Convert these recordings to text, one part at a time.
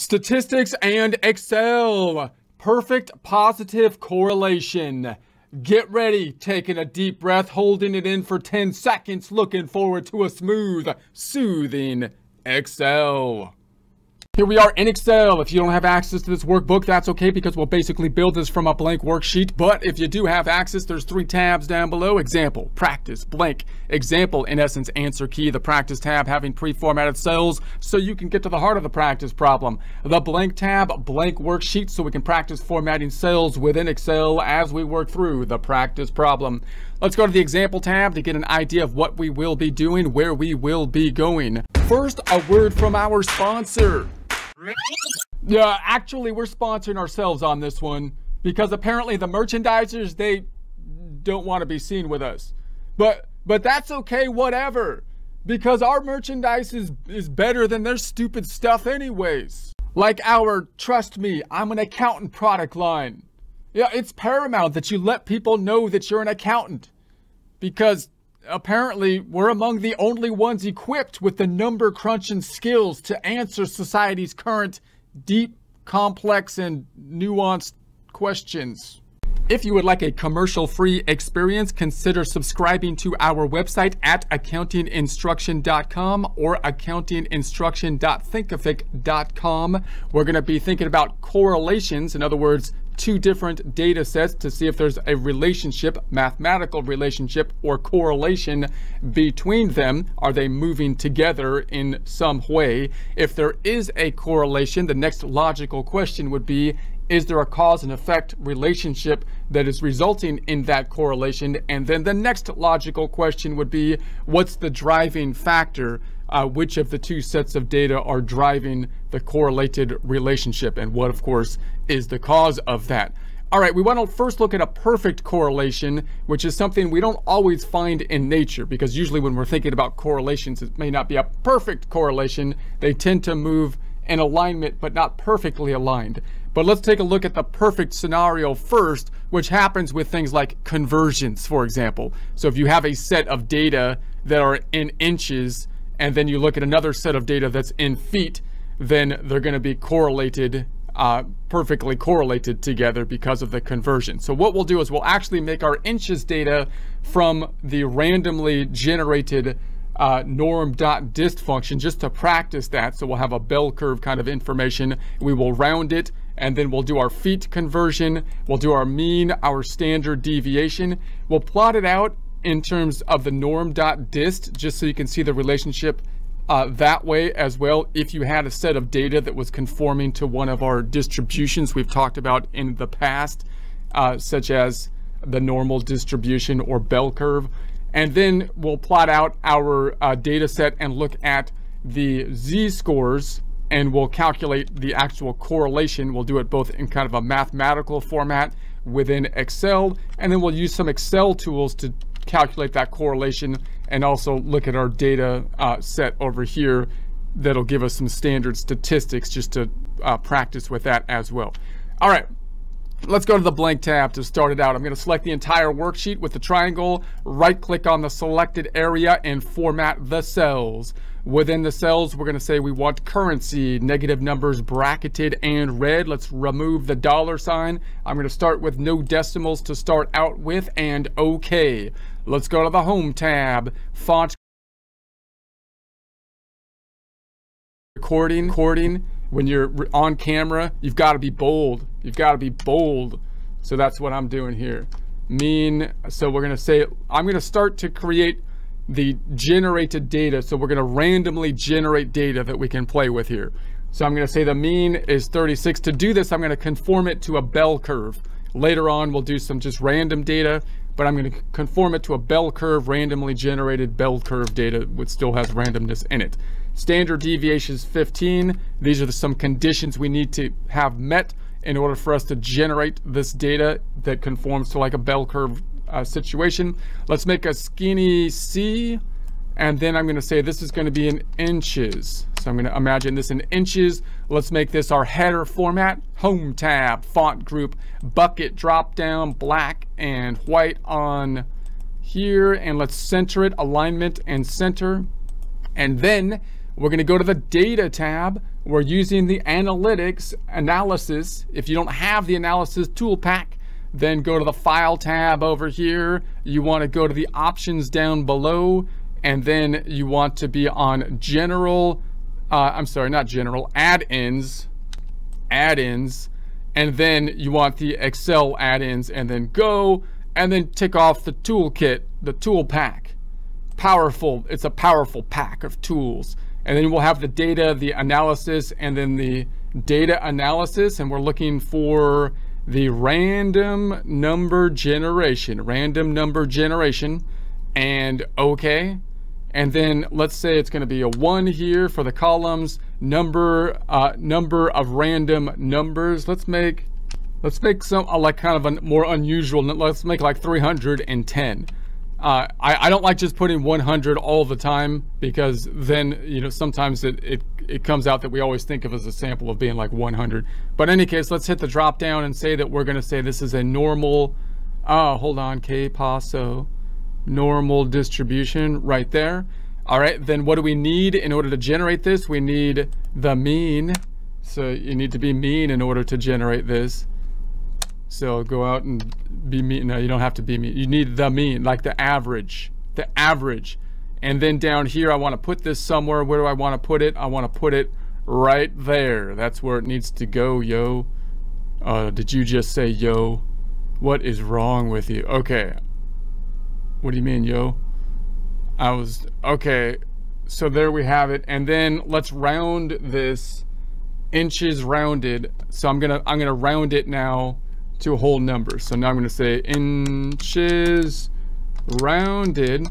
Statistics and Excel. Perfect positive correlation. Get ready, taking a deep breath, holding it in for 10 seconds, looking forward to a smooth, soothing Excel. Here we are in Excel. If you don't have access to this workbook, that's okay because we'll basically build this from a blank worksheet. But if you do have access, there's three tabs down below. Example, practice, blank. Example, in essence, answer key. The practice tab having pre-formatted cells so you can get to the heart of the practice problem. The blank tab, blank worksheet so we can practice formatting cells within Excel as we work through the practice problem. Let's go to the example tab to get an idea of what we will be doing, where we will be going. First, a word from our sponsor. Yeah, actually, we're sponsoring ourselves on this one because apparently the merchandisers they don't want to be seen with us. But but that's okay, whatever. Because our merchandise is is better than their stupid stuff anyways. Like our trust me, I'm an accountant product line. Yeah, it's paramount that you let people know that you're an accountant. Because apparently we're among the only ones equipped with the number crunching skills to answer society's current deep, complex, and nuanced questions. If you would like a commercial-free experience, consider subscribing to our website at accountinginstruction.com or accountinginstruction.thinkific.com. We're going to be thinking about correlations, in other words, two different data sets to see if there's a relationship, mathematical relationship or correlation between them. Are they moving together in some way? If there is a correlation, the next logical question would be, is there a cause and effect relationship that is resulting in that correlation? And then the next logical question would be, what's the driving factor uh, which of the two sets of data are driving the correlated relationship and what, of course, is the cause of that. All right, we want to first look at a perfect correlation, which is something we don't always find in nature because usually when we're thinking about correlations, it may not be a perfect correlation. They tend to move in alignment, but not perfectly aligned. But let's take a look at the perfect scenario first, which happens with things like conversions, for example. So if you have a set of data that are in inches and then you look at another set of data that's in feet, then they're going to be correlated, uh, perfectly correlated together because of the conversion. So what we'll do is we'll actually make our inches data from the randomly generated uh, norm.dist function just to practice that. So we'll have a bell curve kind of information. We will round it and then we'll do our feet conversion. We'll do our mean, our standard deviation. We'll plot it out in terms of the norm.dist, just so you can see the relationship uh, that way as well. If you had a set of data that was conforming to one of our distributions we've talked about in the past, uh, such as the normal distribution or bell curve. And then we'll plot out our uh, data set and look at the z-scores and we'll calculate the actual correlation. We'll do it both in kind of a mathematical format within Excel, and then we'll use some Excel tools to calculate that correlation and also look at our data uh, set over here that'll give us some standard statistics just to uh, practice with that as well. All right, let's go to the blank tab to start it out. I'm going to select the entire worksheet with the triangle, right click on the selected area and format the cells. Within the cells, we're going to say we want currency, negative numbers bracketed and red. Let's remove the dollar sign. I'm going to start with no decimals to start out with and okay. Let's go to the Home tab. Font recording, recording. When you're on camera, you've got to be bold. You've got to be bold. So that's what I'm doing here. Mean, so we're going to say, I'm going to start to create the generated data. So we're going to randomly generate data that we can play with here. So I'm going to say the mean is 36. To do this, I'm going to conform it to a bell curve. Later on, we'll do some just random data but I'm going to conform it to a bell curve, randomly generated bell curve data, which still has randomness in it. Standard deviation is 15. These are the, some conditions we need to have met in order for us to generate this data that conforms to like a bell curve uh, situation. Let's make a skinny C, and then I'm going to say this is going to be in inches. So I'm going to imagine this in inches. Let's make this our header format. Home tab, font group, bucket drop down, black and white on here. And let's center it, alignment and center. And then we're going to go to the data tab we're using the analytics analysis. If you don't have the analysis tool pack, then go to the file tab over here. You want to go to the options down below, and then you want to be on general, uh, I'm sorry, not general, add-ins, add-ins, and then you want the Excel add-ins, and then go, and then tick off the toolkit, the tool pack. Powerful, it's a powerful pack of tools. And then we'll have the data, the analysis, and then the data analysis, and we're looking for the random number generation, random number generation, and okay. And then let's say it's going to be a one here for the columns, number uh, number of random numbers. Let's make let's make some uh, like kind of a more unusual. Let's make like 310. Uh, I, I don't like just putting 100 all the time because then, you know, sometimes it, it, it comes out that we always think of as a sample of being like 100. But in any case, let's hit the drop down and say that we're going to say this is a normal, oh, hold on, K Paso, normal distribution right there. All right, then what do we need in order to generate this? We need the mean. So you need to be mean in order to generate this. So go out and be mean. No, you don't have to be mean. You need the mean, like the average, the average. And then down here, I want to put this somewhere. Where do I want to put it? I want to put it right there. That's where it needs to go, yo. Uh, did you just say yo? What is wrong with you? Okay. What do you mean, yo? I was, okay. So there we have it. And then let's round this inches rounded. So I'm to, I'm to round it now to a whole number. So now I'm to say inches rounded.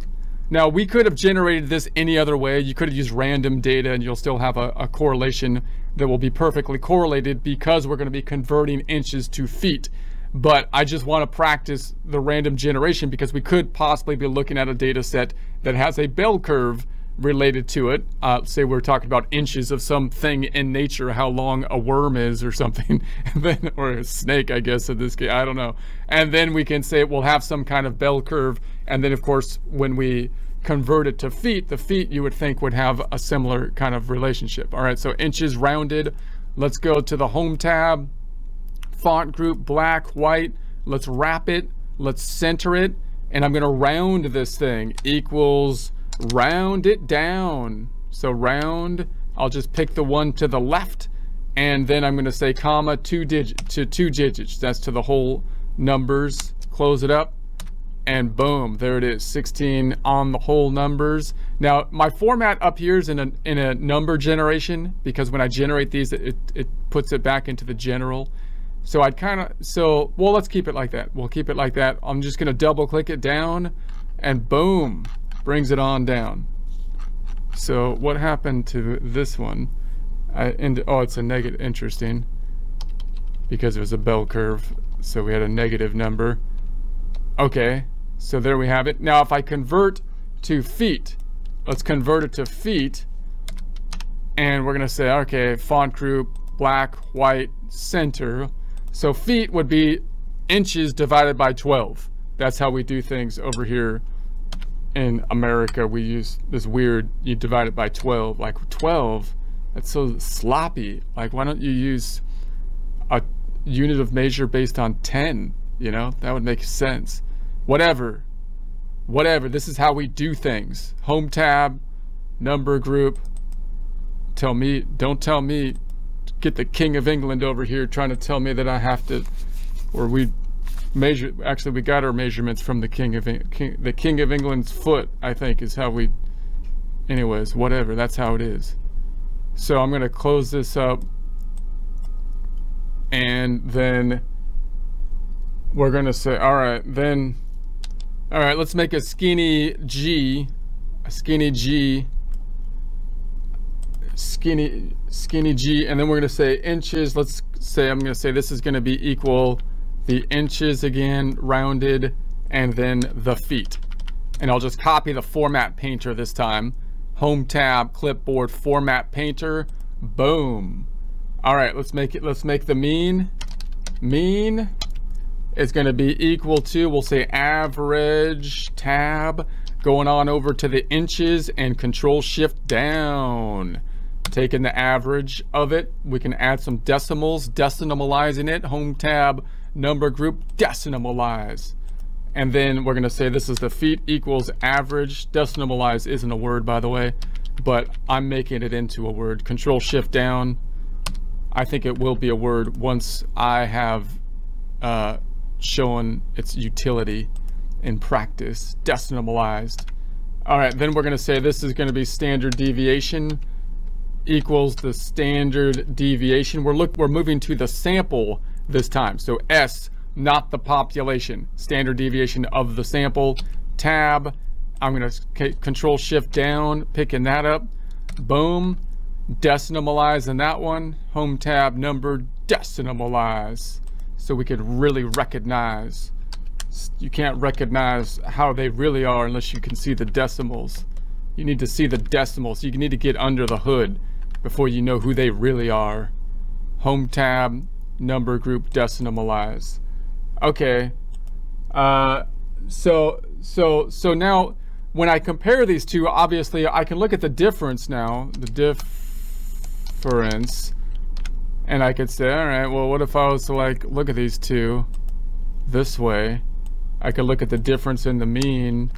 Now we could have generated this any other way. You could have used random data and you'll still have a, a correlation that will be perfectly correlated because we're going to be converting inches to feet. But I just want to practice the random generation because we could possibly be looking at a data set that has a bell curve related to it. Uh, say we're talking about inches of something in nature, how long a worm is or something, then, or a snake, I guess, in this case, I don't know. And then we can say it will have some kind of bell curve. And then, of course, when we convert it to feet, the feet you would think would have a similar kind of relationship. All right, so inches rounded. Let's go to the home tab, font group, black, white. Let's wrap it. Let's center it. And I'm going to round this thing equals round it down. So round, I'll just pick the one to the left and then I'm going to say comma two digit to two digits. That's to the whole numbers. Close it up and boom, there it is, 16 on the whole numbers. Now my format up here is in a, in a number generation because when I generate these, it, it puts it back into the general. So I'd kind of, so, well, let's keep it like that. We'll keep it like that. I'm just going to double click it down and boom, brings it on down. So what happened to this one? I oh, it's a negative, interesting, because it was a bell curve. So we had a negative number. Okay, so there we have it. Now if I convert to feet, let's convert it to feet. And we're gonna say, okay, font group, black, white, center. So feet would be inches divided by 12. That's how we do things over here in America, we use this weird, you divide it by 12. Like 12, that's so sloppy. Like, why don't you use a unit of measure based on 10? You know, that would make sense. Whatever. Whatever. This is how we do things. Home tab, number group. Tell me, don't tell me, get the King of England over here trying to tell me that I have to, or we measure actually we got our measurements from the king of king, the king of england's foot i think is how we anyways whatever that's how it is. So i'm going to close this up and then we're going to say all right then all right let's make a skinny g a skinny g skinny skinny g and then we're going to say inches let's say i'm going to say this is going to be equal the inches again, rounded, and then the feet. And I'll just copy the format painter this time. Home tab, clipboard, format painter, boom. All right, let's make it, let's make the mean. Mean is gonna be equal to, we'll say average tab, going on over to the inches and control shift down. Taking the average of it. We can add some decimals, decimalizing it, home tab, number group, decimalize. And then we're gonna say this is the feet equals average. Decimalize isn't a word, by the way, but I'm making it into a word. Control shift down. I think it will be a word once I have uh, shown its utility in practice, decimalized. All right, then we're gonna say this is gonna be standard deviation equals the standard deviation. We're look we're moving to the sample this time. So S, not the population. Standard deviation of the sample. Tab, I'm gonna control shift down, picking that up. Boom, decimalize in that one. Home tab number, decimalize. So we could really recognize you can't recognize how they really are unless you can see the decimals. You need to see the decimals. You need to get under the hood before you know who they really are. Home tab, number group, decimalize. Okay. Uh, so, so, so now when I compare these two, obviously I can look at the difference now, the difference, and I could say, all right, well, what if I was to like, look at these two this way? I could look at the difference in the mean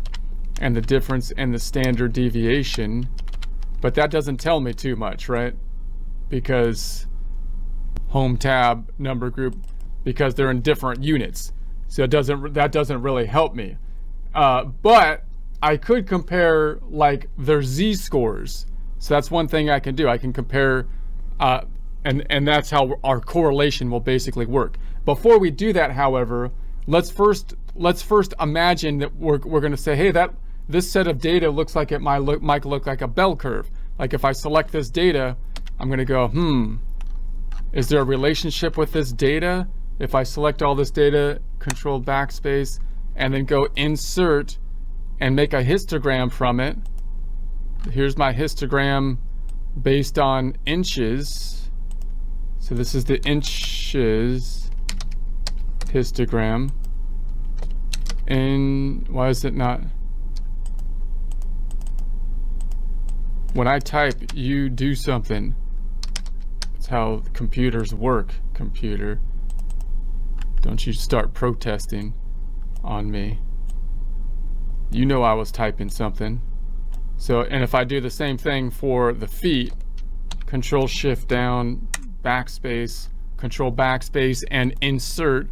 and the difference in the standard deviation, but that doesn't tell me too much, right? Because home tab, number group, because they're in different units. So it doesn't that doesn't really help me. Uh, but I could compare like their z-scores. So that's one thing I can do. I can compare, uh, and, and that's how our correlation will basically work. Before we do that, however, let's first let's first imagine that we're, we're going to say, hey, that this set of data looks like it might look, might look like a bell curve. Like if I select this data, I'm going to go, hmm, is there a relationship with this data? If I select all this data, control backspace, and then go insert and make a histogram from it. Here's my histogram based on inches. So this is the inches histogram. And why is it not? When I type, you do something. That's how computers work, computer. Don't you start protesting on me. You know I was typing something. So, and if I do the same thing for the feet, control shift down, backspace, control backspace and insert,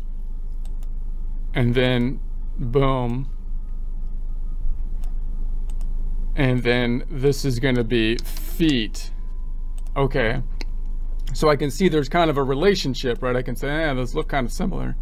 and then boom. And then this is gonna be feet. Okay. So I can see there's kind of a relationship, right? I can say, yeah, those look kind of similar.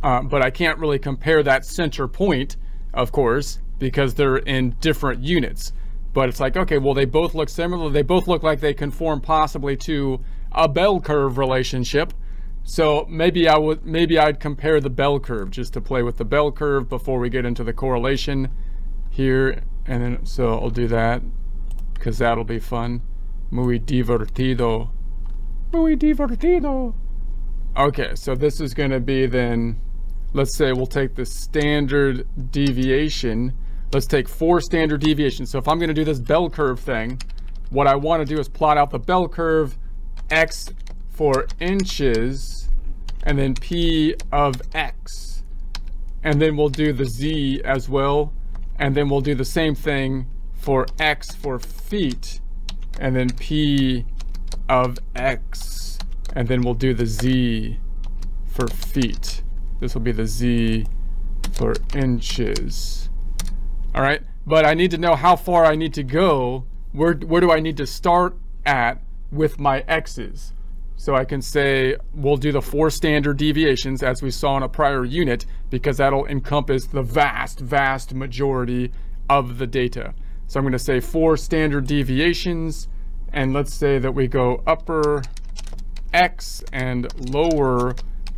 Uh, but I can't really compare that center point, of course, because they're in different units. But it's like, okay, well, they both look similar. They both look like they conform possibly to a bell curve relationship. So maybe I would maybe I'd compare the bell curve just to play with the bell curve before we get into the correlation here. And then so I'll do that because that'll be fun. Muy divertido. Muy divertido. Okay, so this is going to be then, let's say we'll take the standard deviation. Let's take four standard deviations. So if I'm going to do this bell curve thing, what I want to do is plot out the bell curve x for inches and then P of X. And then we'll do the Z as well. And then we'll do the same thing for X for feet. And then P of X. And then we'll do the Z for feet. This will be the Z for inches. All right, but I need to know how far I need to go. Where, where do I need to start at with my x's. So I can say we'll do the four standard deviations as we saw in a prior unit because that'll encompass the vast, vast majority of the data. So I'm going to say four standard deviations and let's say that we go upper x and lower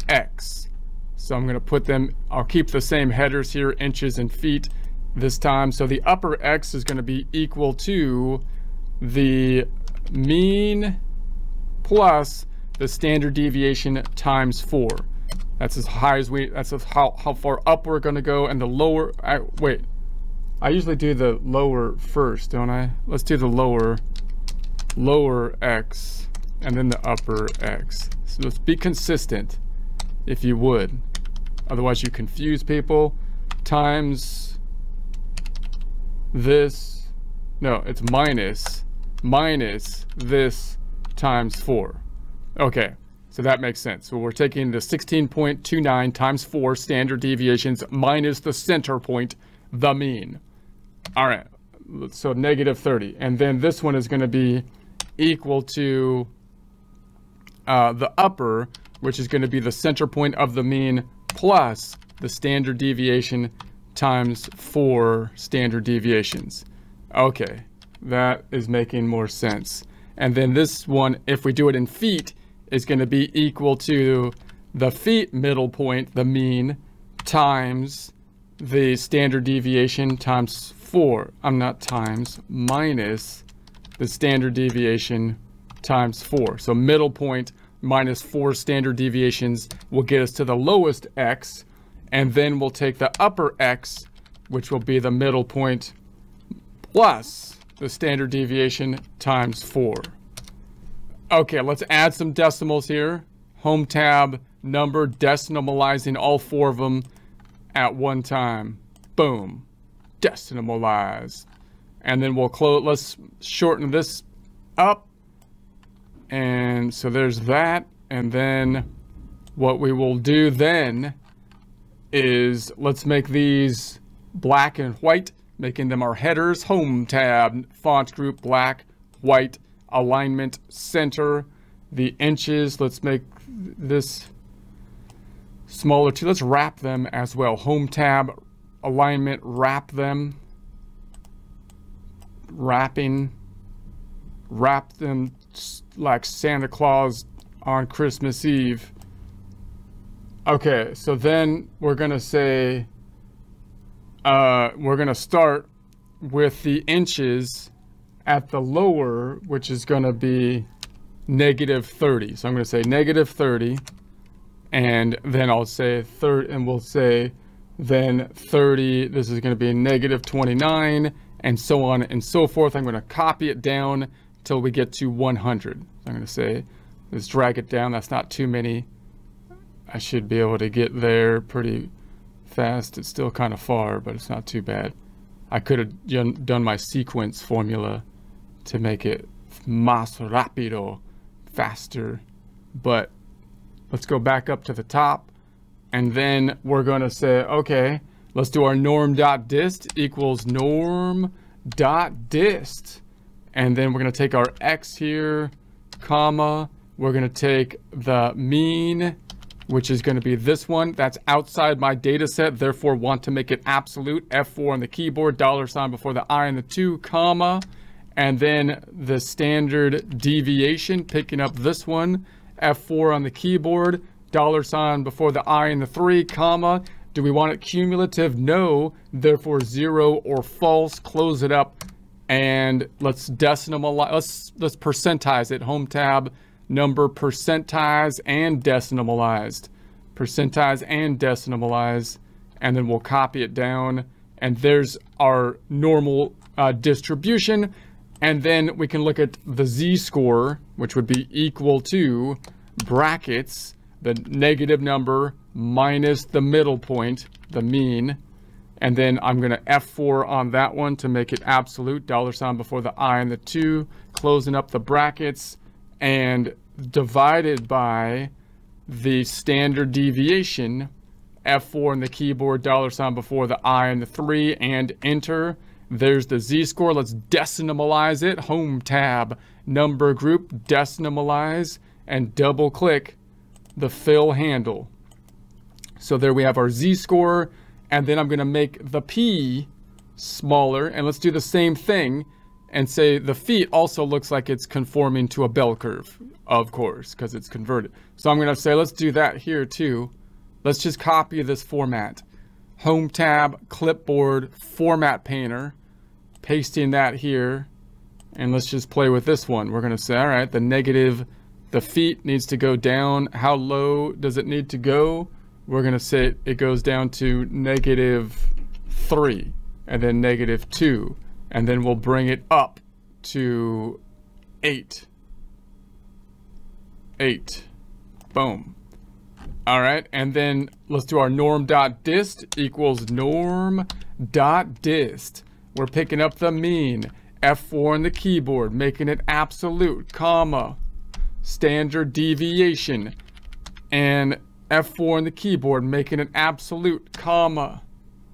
x. So I'm going to put them, I'll keep the same headers here, inches and feet this time. So the upper x is going to be equal to the mean plus the standard deviation times four. That's as high as we, that's how, how far up we're gonna go and the lower, I, wait, I usually do the lower first, don't I? Let's do the lower lower x, and then the upper x. So let's be consistent, if you would. Otherwise you confuse people. Times this, no, it's minus, minus this times 4. Okay, so that makes sense. So we're taking the 16.29 times 4 standard deviations minus the center point, the mean. All right, so negative 30. And then this one is going to be equal to uh, the upper, which is going to be the center point of the mean plus the standard deviation times 4 standard deviations. Okay, that is making more sense. And then this one, if we do it in feet, is going to be equal to the feet middle point, the mean, times the standard deviation times 4. I'm not times, minus the standard deviation times 4. So middle point minus 4 standard deviations will get us to the lowest x, and then we'll take the upper x, which will be the middle point, plus the standard deviation times 4. Okay, let's add some decimals here. Home tab, number, decimalizing all four of them at one time. Boom. Decimalize. And then we'll close, let's shorten this up. And so there's that. And then what we will do then is let's make these black and white, making them our headers. Home tab, font group, black, white, alignment center, the inches. Let's make this smaller too. Let's wrap them as well. Home tab, alignment, wrap them. Wrapping, wrap them like Santa Claus on Christmas Eve. Okay, so then we're gonna say, uh, we're gonna start with the inches at the lower, which is going to be negative 30. So I'm going to say negative 30, and then I'll say third, and we'll say then 30, this is going to be negative 29, and so on and so forth. I'm going to copy it down till we get to 100. So I'm going to say, let's drag it down. That's not too many. I should be able to get there pretty fast. It's still kind of far, but it's not too bad. I could have done my sequence formula to make it más rápido, faster. But let's go back up to the top. And then we're going to say, okay, let's do our norm.dist equals norm.dist. And then we're going to take our x here, comma. We're going to take the mean, which is going to be this one. That's outside my data set, therefore want to make it absolute. F4 on the keyboard, dollar sign before the I and the 2, comma and then the standard deviation, picking up this one, F4 on the keyboard, dollar sign before the I and the three, comma. Do we want it cumulative? No, therefore zero or false, close it up, and let's decimalize, let's, let's percentize it, home tab, number percentize and decimalized, percentize and decimalized. and then we'll copy it down, and there's our normal uh, distribution. And then we can look at the z-score, which would be equal to brackets, the negative number minus the middle point, the mean. And then I'm going to F4 on that one to make it absolute, dollar sign before the I and the 2, closing up the brackets, and divided by the standard deviation, F4 in the keyboard, dollar sign before the I and the 3, and enter. There's the z-score. Let's decimalize it. Home tab, number group, decimalize, and double click the fill handle. So there we have our z-score, and then I'm going to make the p smaller, and let's do the same thing and say the feet also looks like it's conforming to a bell curve, of course, because it's converted. So I'm going to say, let's do that here too. Let's just copy this format. Home tab, clipboard, format painter, pasting that here. And let's just play with this one. We're gonna say, all right, the negative, the feet needs to go down. How low does it need to go? We're gonna say it goes down to negative three and then negative two. And then we'll bring it up to 8. 8. Boom. All right, and then let's do our norm.dist equals norm.dist. We're picking up the mean, F4 on the keyboard, making it absolute, comma, standard deviation, and F4 on the keyboard, making it absolute, comma.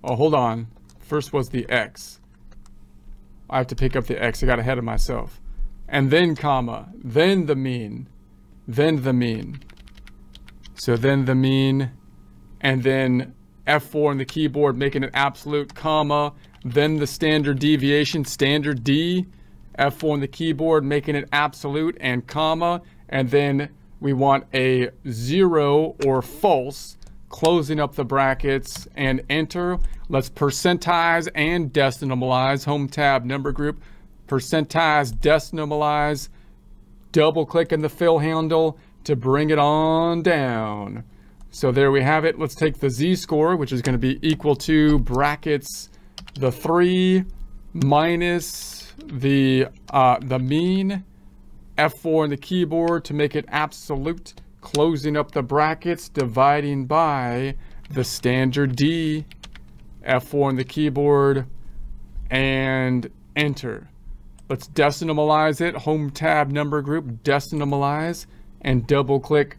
Oh, hold on. First was the X. I have to pick up the X. I got ahead of myself. And then comma, then the mean, then the mean. So then the mean, and then F4 on the keyboard, making it absolute, comma, then the standard deviation, standard D, F4 on the keyboard, making it absolute, and comma, and then we want a zero or false, closing up the brackets and enter. Let's percentize and decimalize, home tab number group, percentize, decimalize, double click in the fill handle to bring it on down. So there we have it. Let's take the z-score, which is going to be equal to brackets the 3 minus the uh, the mean F4 on the keyboard to make it absolute, closing up the brackets, dividing by the standard D, F4 on the keyboard, and enter. Let's decimalize it, home tab number group, decimalize, and double click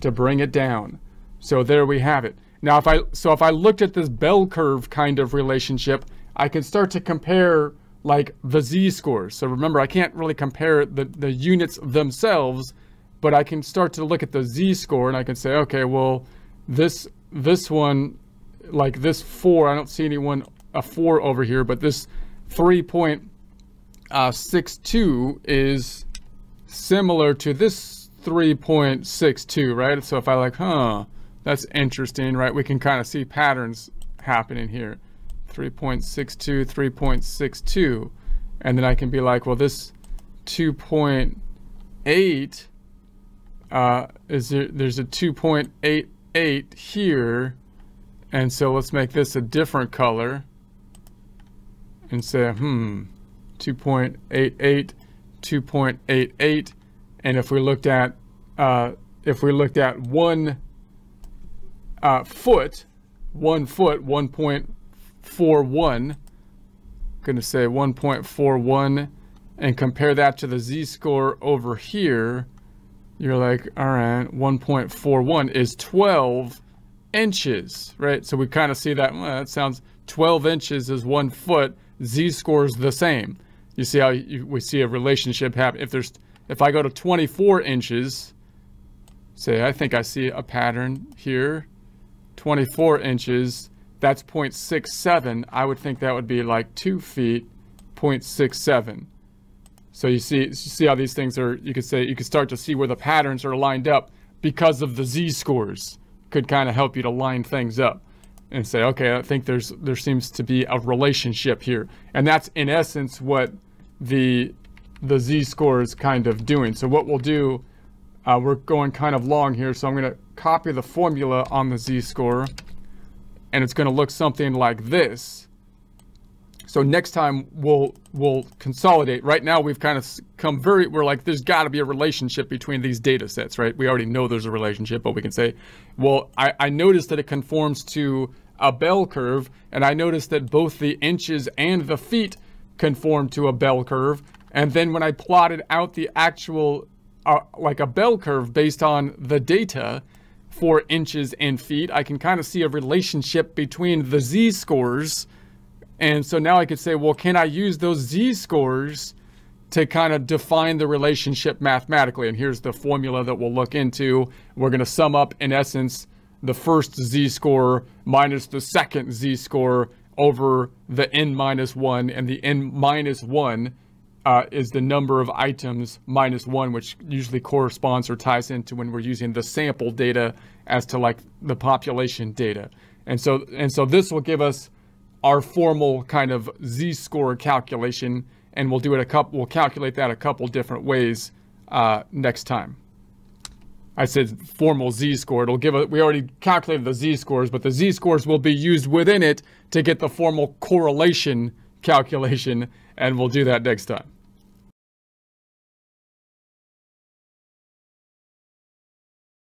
to bring it down. So there we have it. Now if I so if I looked at this bell curve kind of relationship, I can start to compare like the z-scores. So remember, I can't really compare the, the units themselves, but I can start to look at the z-score and I can say, okay, well, this this one, like this four, I don't see anyone a four over here, but this 3.62 uh, is similar to this 3.62, right? So if I like, huh, that's interesting, right? We can kind of see patterns happening here. 3.62, 3.62. And then I can be like, well, this 2.8 uh, is there, there's a 2.88 here. And so let's make this a different color and say, hmm, 2.88, 2.88. And if we looked at, uh, if we looked at one uh, foot, one foot, 1.41, going to say 1.41 and compare that to the z-score over here, you're like, all right, 1.41 is 12 inches, right? So we kind of see that, well, that sounds 12 inches is one foot, z-score is the same. You see how you, we see a relationship happen. If there's, if I go to 24 inches, say, I think I see a pattern here, 24 inches, that's 0.67. I would think that would be like two feet, 0.67. So you see, you see how these things are, you could say, you could start to see where the patterns are lined up because of the z-scores. Could kind of help you to line things up and say, okay, I think there's there seems to be a relationship here. And that's in essence what the the z-score is kind of doing. So what we'll do, uh, we're going kind of long here, so I'm going to copy the formula on the z-score and it's going to look something like this. So next time we'll we'll consolidate. Right now we've kind of come very we're like there's got to be a relationship between these data sets, right? We already know there's a relationship, but we can say, well, I, I noticed that it conforms to a bell curve, and I noticed that both the inches and the feet conform to a bell curve. And then when I plotted out the actual uh, like a bell curve based on the data, for inches and feet, I can kind of see a relationship between the z-scores. And so now I could say, well, can I use those z-scores to kind of define the relationship mathematically? And here's the formula that we'll look into. We're going to sum up, in essence, the first z-score minus the second z-score over the n minus 1, and the n minus 1 uh, is the number of items minus one, which usually corresponds or ties into when we're using the sample data as to like the population data. And so, and so this will give us our formal kind of z-score calculation, and we'll do it a couple, we'll calculate that a couple different ways uh, next time. I said formal z-score. It'll give it, we already calculated the z-scores, but the z-scores will be used within it to get the formal correlation calculation, and we'll do that next time.